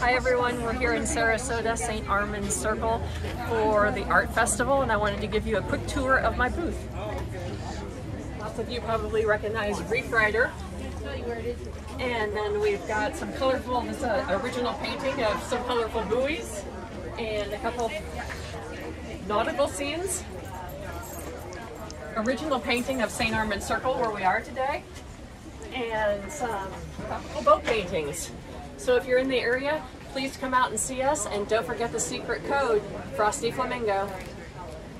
Hi everyone, we're here in Sarasota, St. Armand's Circle for the Art Festival and I wanted to give you a quick tour of my booth. Lots of you probably recognize Reef Rider. And then we've got some colorful, this uh, original painting of some colorful buoys and a couple nautical scenes. Original painting of St. Armand's Circle where we are today and some boat paintings. So if you're in the area, please come out and see us and don't forget the secret code, Frosty Flamingo.